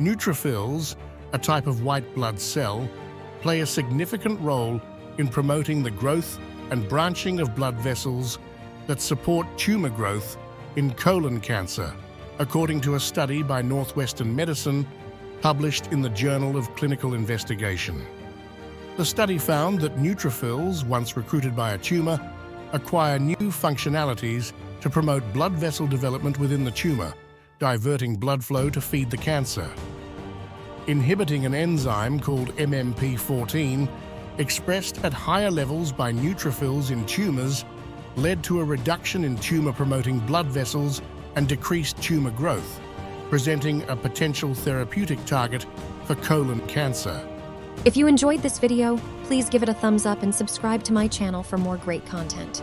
Neutrophils, a type of white blood cell, play a significant role in promoting the growth and branching of blood vessels that support tumor growth in colon cancer, according to a study by Northwestern Medicine published in the Journal of Clinical Investigation. The study found that neutrophils, once recruited by a tumor, acquire new functionalities to promote blood vessel development within the tumor, diverting blood flow to feed the cancer. Inhibiting an enzyme called MMP14, expressed at higher levels by neutrophils in tumors, led to a reduction in tumor-promoting blood vessels and decreased tumor growth, presenting a potential therapeutic target for colon cancer. If you enjoyed this video, please give it a thumbs up and subscribe to my channel for more great content.